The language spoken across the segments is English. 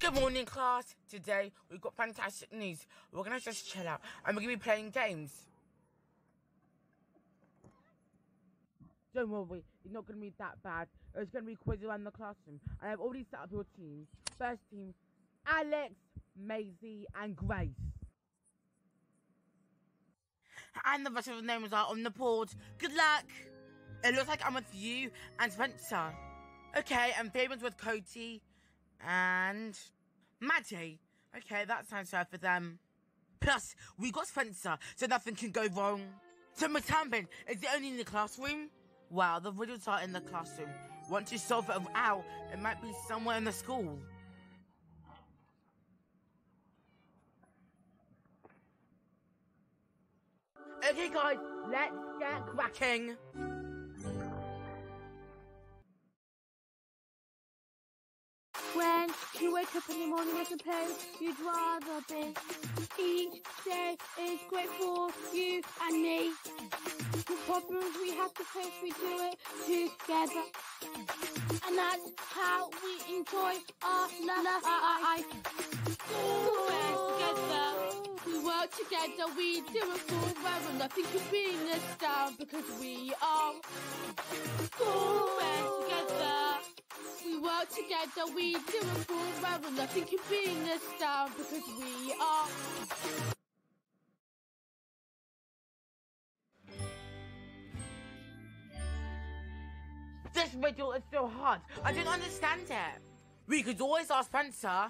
Good morning, class. Today we've got fantastic news. We're gonna just chill out and we're gonna be playing games. Don't worry, it's not gonna be that bad. It's gonna be quizzes around the classroom. And I've already set up your teams. First team, Alex, Maisie, and Grace. And the rest of the names are on the board. Good luck! It looks like I'm with you and Spencer. Okay, and Fabian's with Cody and Maddie. Okay, that sounds fair for them. Plus, we got Spencer, so nothing can go wrong. So Miss Hambin, is it only in the classroom? Well, the riddles are in the classroom. Once you solve it out, it might be somewhere in the school. Okay, guys, let's get cracking. When you wake up in the morning a place you'd rather be. Each day is great for you and me. The problems we have to face, we do it together. And that's how we enjoy our life. We're together. We work together, we do it for forever. Nothing can bring us down because we are. Together. We work together, we do it forever. Nothing can bring us down because we are. This riddle is so hard. I don't understand it. We could always ask Spencer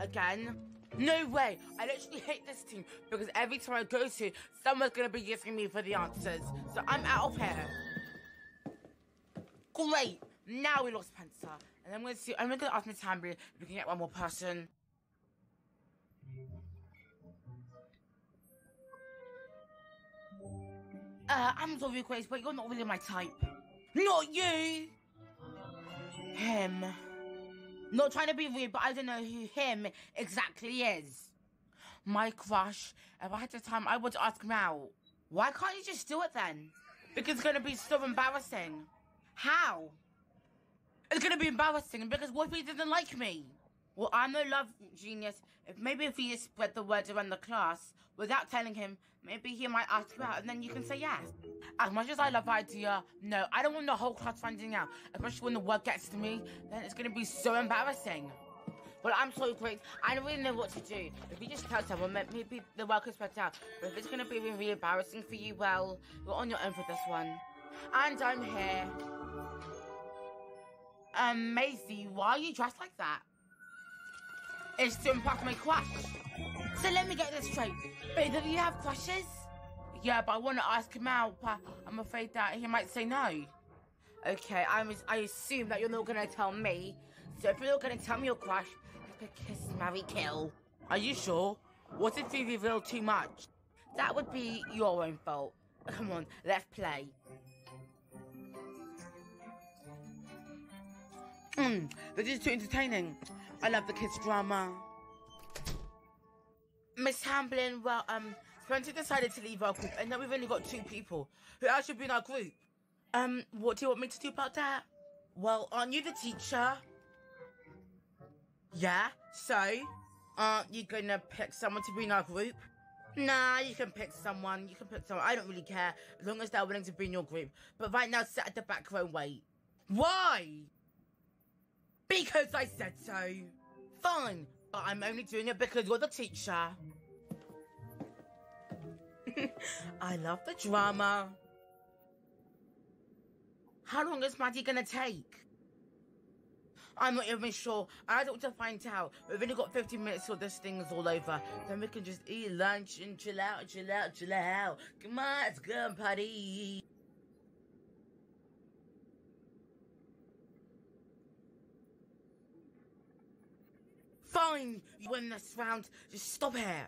again. No way. I literally hate this team because every time I go to, someone's gonna be using me for the answers. So I'm out of here. Great. Now we lost Spencer. And I'm gonna see I'm gonna ask Miss Hambury if we can get one more person. Uh, I'm sorry, Grace, but you're not really my type. Not you! Him. Not trying to be rude, but I don't know who him exactly is. My crush. If I had the time, I would ask him out. Why can't you just do it then? Because it's gonna be so embarrassing. How? It's gonna be embarrassing because what if he doesn't like me? Well, I'm no love genius. If maybe if just spread the word around the class without telling him, maybe he might ask you out and then you can say yes. As much as I love idea, no, I don't want the whole class finding out. Especially when the word gets to me, then it's gonna be so embarrassing. Well, I'm so great. I don't really know what to do. If you just tell someone, maybe the word could spread out. But if it's gonna be really embarrassing for you, well, you're on your own for this one. And I'm here. Um, Maisie, why are you dressed like that? It's to impress my crush. So let me get this straight. Both of you have crushes? Yeah, but I want to ask him out, but I'm afraid that he might say no. Okay, I'm, I assume that you're not going to tell me. So if you're not going to tell me your crush, let's go kiss, marry, kill. Are you sure? What if you reveal too much? That would be your own fault. Come on, let's play. Hmm, this is too entertaining. I love the kids' drama. Miss Hamblin, well, um, Spencer decided to leave our group, and now we've only got two people. Who else should be in our group? Um, what do you want me to do about that? Well, aren't you the teacher? Yeah, so? Aren't you gonna pick someone to be in our group? Nah, you can pick someone. You can pick someone. I don't really care, as long as they're willing to be in your group. But right now, sit at the back row and wait. Why? Because I said so. Fine, but I'm only doing it because you're the teacher. I love the drama. How long is Maddie gonna take? I'm not even sure. I don't want to find out. We've only got 15 minutes till this thing is all over. Then we can just eat lunch and chill out, chill out, chill out. Come on, let's go and Fine, you win this round. Just stop it.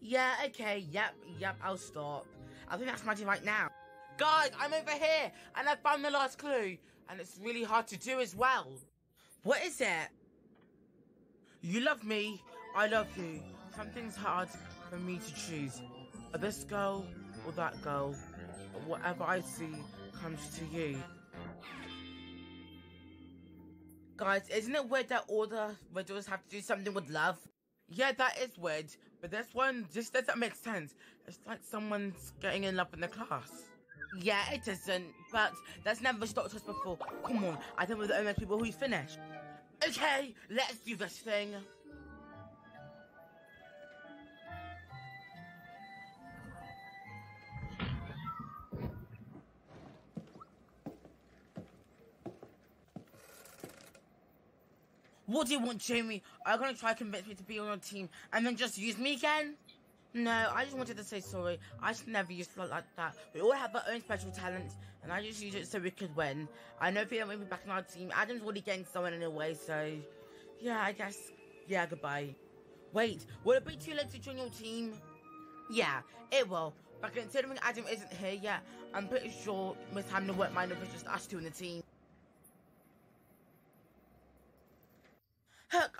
Yeah, okay, yep, yep, I'll stop. I think that's magic right now. Guys, I'm over here, and I found the last clue, and it's really hard to do as well. What is it? You love me, I love you. Something's hard for me to choose. This girl or that girl. Whatever I see comes to you. Guys, isn't it weird that all the riddles have to do something with love? Yeah, that is weird, but this one just doesn't make sense. It's like someone's getting in love in the class. Yeah, it doesn't, but that's never stopped us before. Come on, I think we're the only people who finished. Okay, let's do this thing. What do you want, Jamie? Are you gonna try to convince me to be on your team and then just use me again? No, I just wanted to say sorry. I should never use flood like that. We all have our own special talents, and I just use it so we could win. I know Peter will be back on our team. Adam's already getting someone anyway, so yeah, I guess yeah, goodbye. Wait, will it be too late to join your team? Yeah, it will. But considering Adam isn't here yet, I'm pretty sure Miss Hamlin won't mind if it's just us two in the team.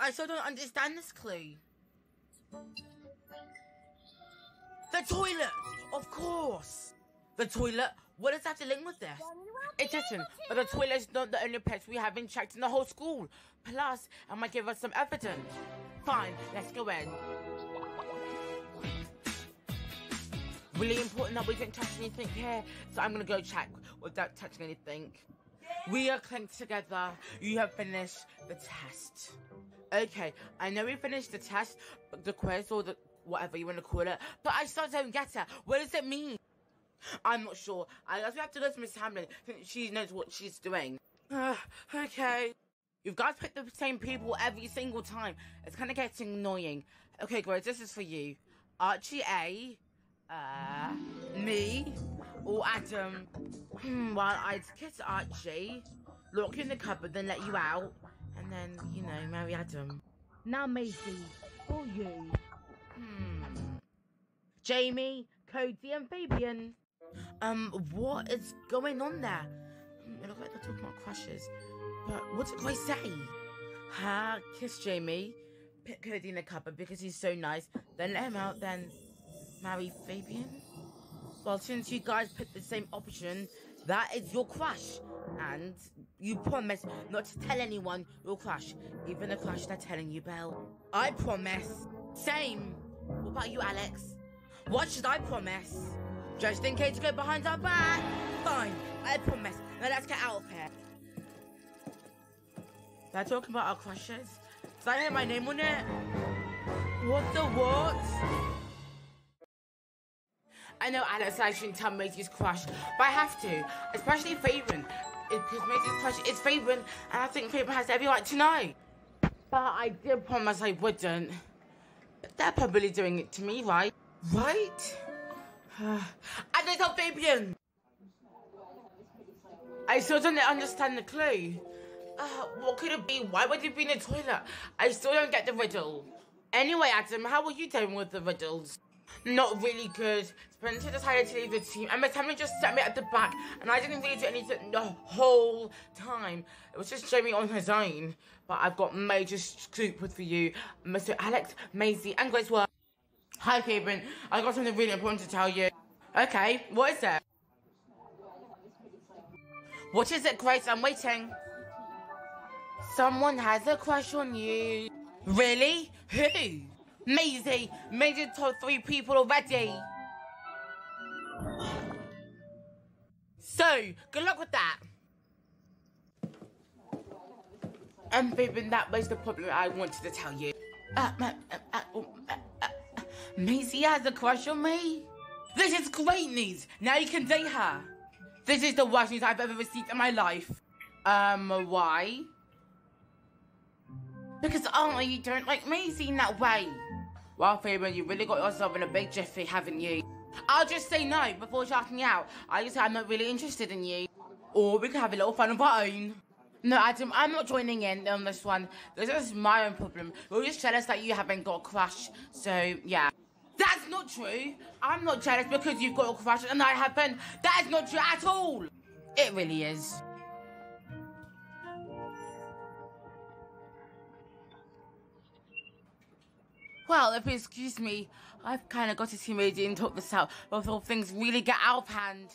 I still don't understand this clue. The toilet! Of course! The toilet? What does that have to link with this? It isn't, but the toilet is not the only place we haven't checked in the whole school. Plus, it might give us some evidence. Fine, let's go in. Really important that we don't touch anything here, so I'm gonna go check without touching anything. We are clinked together. You have finished the test. Okay, I know we finished the test, the quiz, or the whatever you want to call it, but I still don't get it. What does it mean? I'm not sure. I guess we have to go to Miss Hamlin since she knows what she's doing. Uh, okay. You've guys pick the same people every single time. It's kind of getting annoying. Okay, Grace, this is for you. Archie A, uh, me, or Adam. Hmm, well, I'd kiss Archie, lock you in the cupboard, then let you out, and then, you know, marry Adam. Now, Maisie, for you. Hmm. Jamie, Cody, and Fabian. Um, what is going on there? Hmm, It looks like they're talking about crushes. But what did Grace say? Ha, kiss Jamie, put Cody in the cupboard because he's so nice, then let him out, then marry Fabian? Well, since you guys picked the same option, that is your crush. And you promise not to tell anyone your crush, even the crush they're telling you, Belle. I promise. Same. What about you, Alex? What should I promise? Just in case you go behind our back? Fine, I promise. Now let's get out of here. They're talking about our crushes. Did I hear my name on it? What the what? I know Alex I shouldn't tell Maisie's crush, but I have to, especially Because Maisie's crush is Fabian, and I think Fabian has every right to know. But I did promise I wouldn't. But they're probably doing it to me, right? Right? I don't tell Fabian! I still don't understand the clue. Uh, what could it be? Why would it be in the toilet? I still don't get the riddle. Anyway, Adam, how are you doing with the riddles? Not really good. Spencer decided to leave the team, and Hamlin just set me at the back, and I didn't really do anything the whole time. It was just Jamie on his own. But I've got major scoop for you, Mr. Alex, Maisie, and Grace Work. Hi, Fabian. I got something really important to tell you. Okay, what is it? What is it, Grace? I'm waiting. Someone has a crush on you. Really? Who? Maisie. Maisie told three people already. So, good luck with that. And Fabian, that was the problem I wanted to tell you. Uh, uh, uh, uh, Maisie has a crush on me. This is great news. Now you can date her. This is the worst news I've ever received in my life. Um, why? Because oh, you don't like Maisie in that way. Well, Fabian, you really got yourself in a big jiffy, haven't you? I'll just say no before shouting out. I just say I'm not really interested in you. Or we could have a little fun of our own. No, Adam, I'm not joining in on this one. This is my own problem. We're just jealous that you haven't got a crush. So, yeah. That's not true. I'm not jealous because you've got a crush and I haven't. That is not true at all. It really is. Well, if you excuse me, I've kind of got to see Maisie and talk this out before things really get out of hand.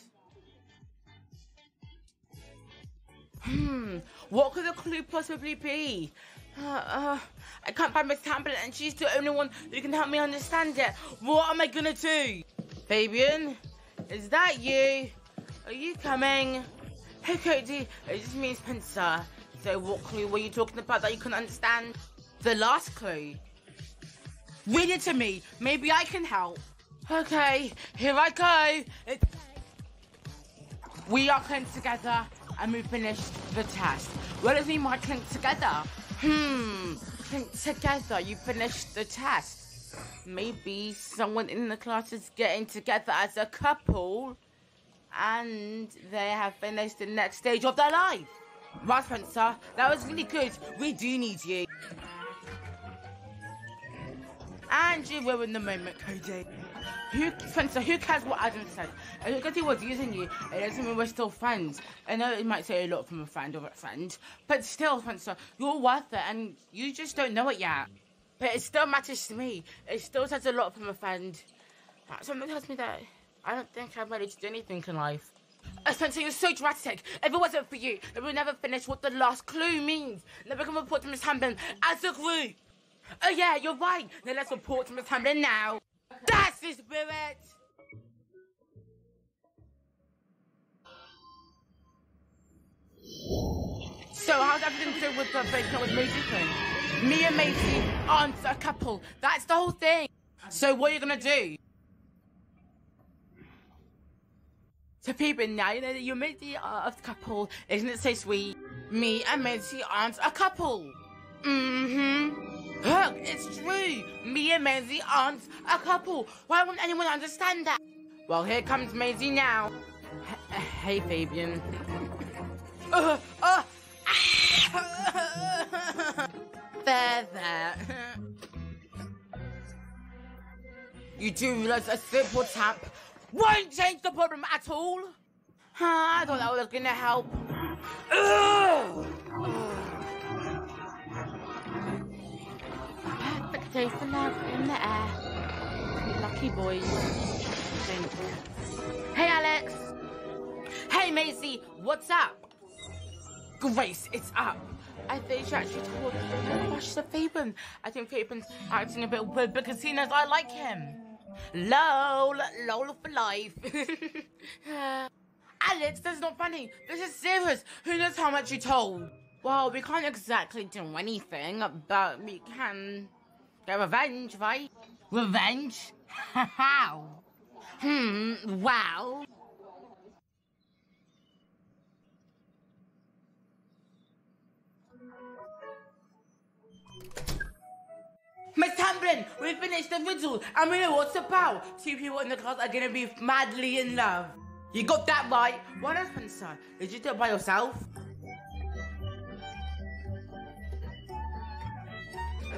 Hmm, what could the clue possibly be? Uh, uh, I can't find Miss Tamblyn and she's the only one who can help me understand it. What am I gonna do? Fabian, is that you? Are you coming? Hey Cody, it just means Spencer. So what clue were you talking about that you couldn't understand? The last clue. Read it to me. Maybe I can help. Okay, here I go. It's... We are cleansed together and we finished the test. What does mean by clink together? Hmm, clink together, you finished the test. Maybe someone in the class is getting together as a couple and they have finished the next stage of their life. Right, Spencer, that was really good. We do need you. And you ruined the moment, Cody. Who, Spencer, who cares what Adam said? Because he was using you, it doesn't mean we're still friends. I know it might say a lot from a friend or a friend, but still, Spencer, you're worth it, and you just don't know it yet. But it still matters to me. It still says a lot from a friend. Something tells me that I don't think I'm ready to do anything in life. Uh, Spencer, you're so dramatic. If it wasn't for you, we would never finish what the last clue means. Never can report to Miss Hamblin as a group. Oh yeah, you're right. Now let's report to Miss Hamlin now. That's the spirit! So how's everything do with the breaking with Maisie thing? Me and Maisie aren't a couple. That's the whole thing. So what are you gonna do? To people now, you know that Maisie are a couple. Isn't it so sweet? Me and Maisie aren't a couple. Mm-hmm. Look, it's true. Me and Maisie aren't a couple. Why won't anyone understand that? Well, here comes Maisie now. H hey, Fabian. Uh, uh, there, there. You do realize a simple tap won't change the problem at all? I thought that was gonna help. Ugh. Taste the love in the air. Lucky boys. Hey, Alex. Hey, Maisie. What's up? Grace, it's up. I think she actually told me crush to Fabian. I think Fabian's acting a bit weird because he knows I like him. LOL, LOL for life. Alex, that's not funny. This is serious. Who knows how much you told? Well, we can't exactly do anything, but we can Get revenge, right? Revenge? How? Hmm, well... Miss Tamblyn, we finished the riddle, and we know what's about. Two people in the class are gonna be madly in love. You got that right. What happened, sir? Did you do it by yourself?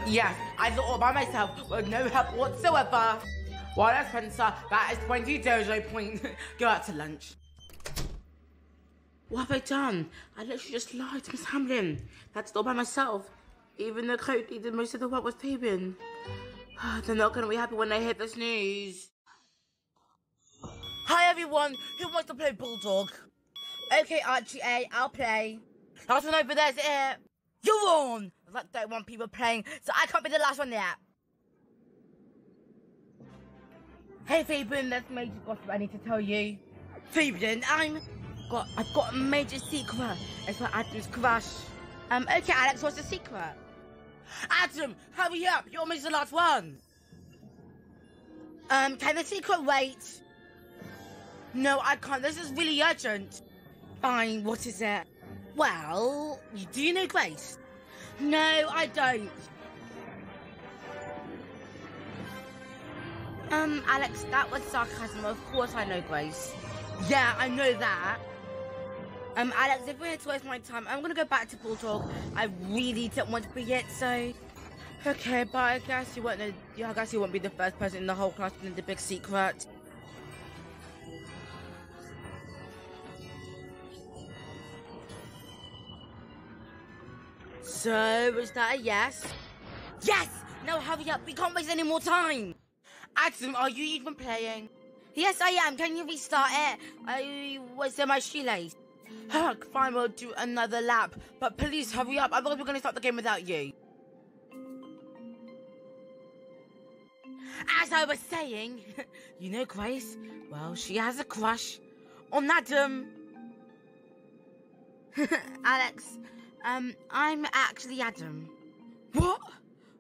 Yeah, I it all by myself with no help whatsoever. Well, that's Spencer. That is 20 dojo point. Go out to lunch. What have I done? I literally just lied to Miss Hamlin. That's all by myself. Even though Cody did most of the work with Fabian. They're not going to be happy when they hear this news. Hi everyone, who wants to play Bulldog? Okay, Archie A, I'll play. Last one over there's it. I don't want people playing, so I can't be the last one there. Hey Fabian, that's major gossip I need to tell you. Fabian, I'm got I've got a major secret. It's my Adam's crush. Um, okay, Alex, what's the secret? Adam, hurry up! You're almost the last one. Um, can the secret wait? No, I can't. This is really urgent. Fine, what is it? Well, do you know Grace? No, I don't. Um, Alex, that was sarcasm. Of course I know Grace. Yeah, I know that. Um, Alex, if we're here to waste my time, I'm gonna go back to Bulldog. I really don't want to be it, so... Okay, but I guess you won't know... I guess you won't be the first person in the whole class to know the big secret. So, was that a yes? Yes! Now hurry up, we can't waste any more time! Adam, are you even playing? Yes, I am. Can you restart it? Oh, I was in my shoelace. Heck, fine, we'll do another lap. But please hurry up. Otherwise, we're going to start the game without you. As I was saying, you know Grace? Well, she has a crush on Adam. Alex, um, I'm actually Adam. What?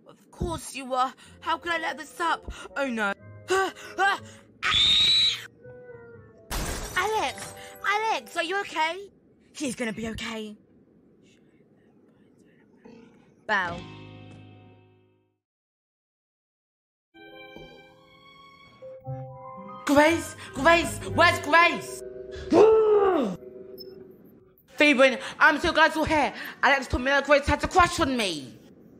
Of course you were. How could I let this up? Oh no. Alex! Alex, are you okay? She's gonna be okay. Bow. Grace! Grace! Where's Grace? Phoebe, I'm so glad you're here. Alex that Grace had a crush on me.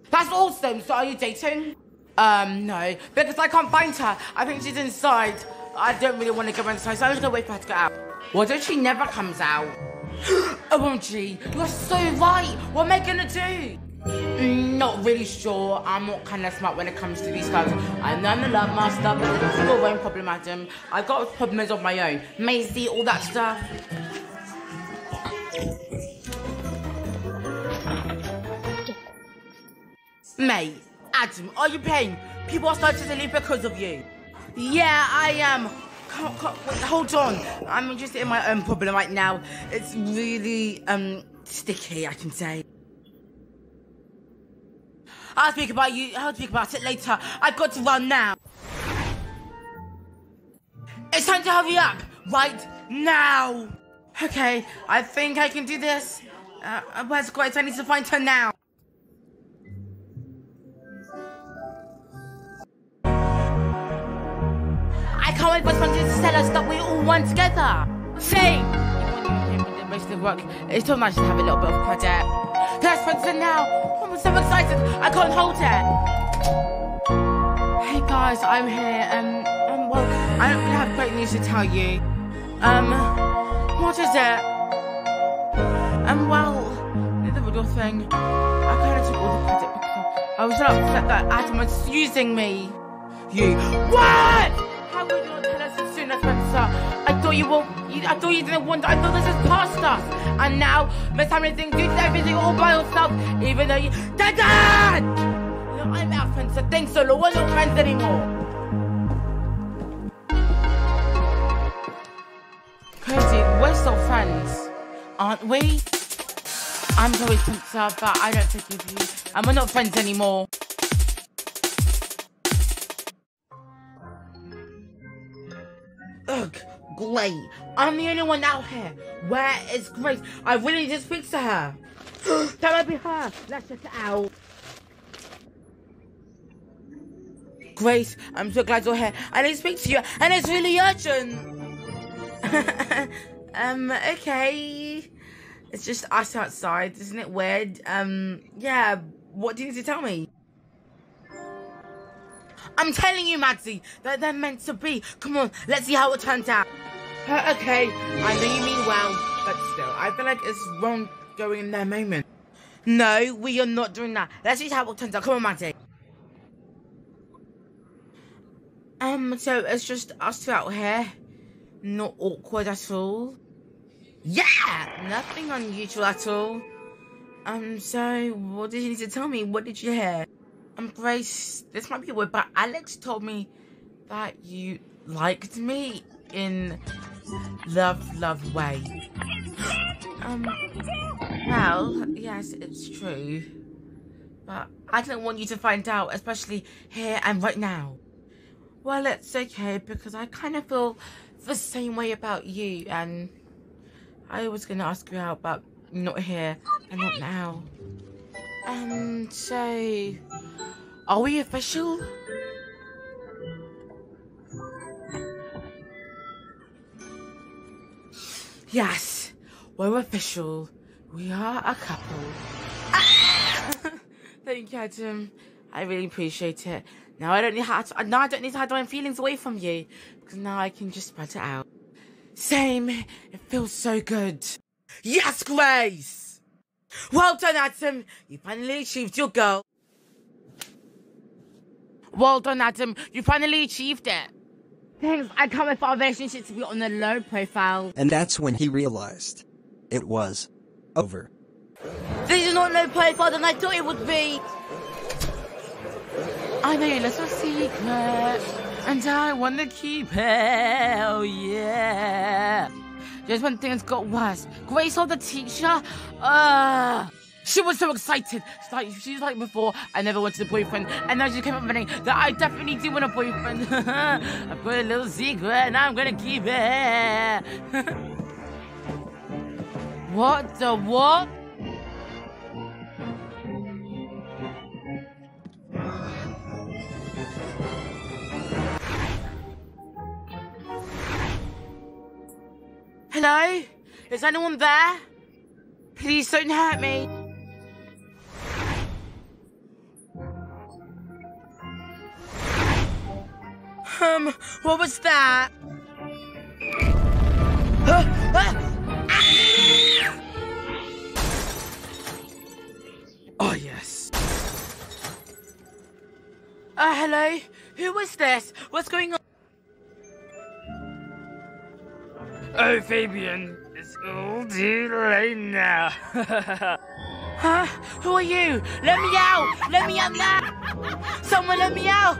That's awesome. So are you dating? Um, no. Because I can't find her. I think she's inside. I don't really want to go inside, so I'm just gonna wait for her to get out. Why if she never comes out? OMG, you're so right. What am I gonna do? Mm, not really sure. I'm not kind of smart when it comes to these guys. I'm the love master, but it's your own problem, madam. I've got problems of my own. Maisie, all that stuff. Mate, Adam, are you paying? People are starting to leave because of you. Yeah, I am. Wait, hold on. I'm just in my own problem right now. It's really um sticky, I can say. I'll speak about you. I'll speak about it later. I've got to run now. It's time to hurry up, right now. Okay, I think I can do this. Uh, where's Grace? I need to find her now. I can't wait for someone to tell us that we're all one together. Sing! Most of the work. It's too nice to have a little bit of project. Can I sponsor now? I'm so excited. I can't hold it. Hey guys, I'm here. Um, um, well, I don't really have great news to tell you. Um, what is it? Um, well, the real thing. I kind of took all the credit because I was so upset that Adam was using me. You. What? How could you not tell us as soon as Spencer? I thought you were. You, I thought you didn't want. I thought this was past us. And now, Miss Hamilton, you did everything all by yourself, even though you. Dad! No, I'm out, Spencer. Thanks, Solo. We're not friends anymore. Crazy, we're still friends, aren't we? I'm sorry, Spencer, but I don't forgive you. And we're not friends anymore. Ugh, great. I'm the only one out here. Where is Grace? I really need to speak to her. that might be her. Let's check it out. Grace, I'm so glad you're here. I need to speak to you, and it's really urgent. um, okay. It's just us outside, isn't it weird? Um, yeah, what do you need to tell me? I'm telling you, Madsy, that they're meant to be. Come on, let's see how it turns out. Uh, okay, I know you mean well, but still, I feel like it's wrong going in their moment. No, we are not doing that. Let's see how it turns out. Come on, Madsy. Um, so it's just us two out here. Not awkward at all. Yeah! Nothing unusual at all. Um, so what did you need to tell me? What did you hear? Um, Grace, this might be weird, but Alex told me that you liked me in love, love way. Um, well, yes, it's true. But I don't want you to find out, especially here and right now. Well, it's okay because I kind of feel the same way about you, and I was gonna ask you out, but not here and not now. And so, are we official? Yes, we're official. We are a couple. Thank you, Adam. I really appreciate it. Now I don't need how to, now I don't need to hide my feelings away from you because now I can just spread it out. Same. It feels so good. Yes, Grace! Well done, Adam. You finally achieved your goal. Well done, Adam. You finally achieved it. Thanks. I can't wait for our relationship to be on the low profile. And that's when he realized It was over. This is not no play farther than I thought it would be. I know your little secret, and I want to keep it. Oh yeah. Just when things got worse, Grace saw the teacher. Uh, she was so excited. She's like, she's like before, I never wanted a boyfriend. And now she came up running that I definitely do want a boyfriend. I've got a little secret and I'm gonna keep it. what the what? Hello? Is anyone there? Please don't hurt me. Um, what was that? Oh, yes. Uh, hello? Who was this? What's going on? Oh, Fabian, it's all too late now. huh? Who are you? Let me out! Let me out now! Someone let me out!